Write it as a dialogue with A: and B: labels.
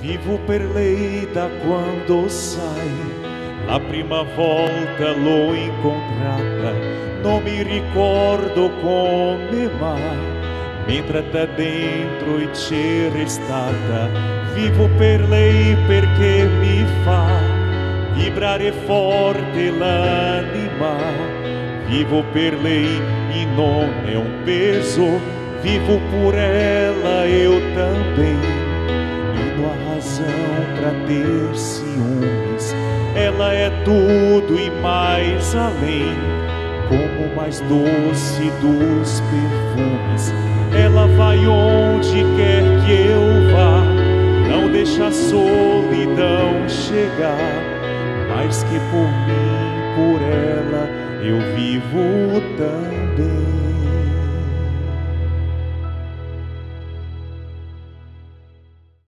A: Vivo per lei da quando sai, la prima volta l'ho incontrata, non mi ricordo come mai, mentre da dentro e c'era stata, vivo per lei perché mi fa vibrare forte l'anima, vivo per lei e non è un peso, vivo por ela eu não há razão para ter ciúmes. Ela é tudo e mais além, como o mais doce dos perfumes. Ela vai onde quer que eu vá, não deixa a solidão chegar. Mais que por mim, por ela, eu vivo também.